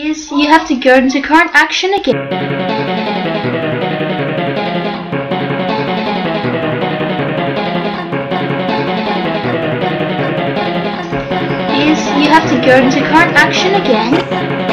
Is you have to go into current action again. Is you have to go into current action again.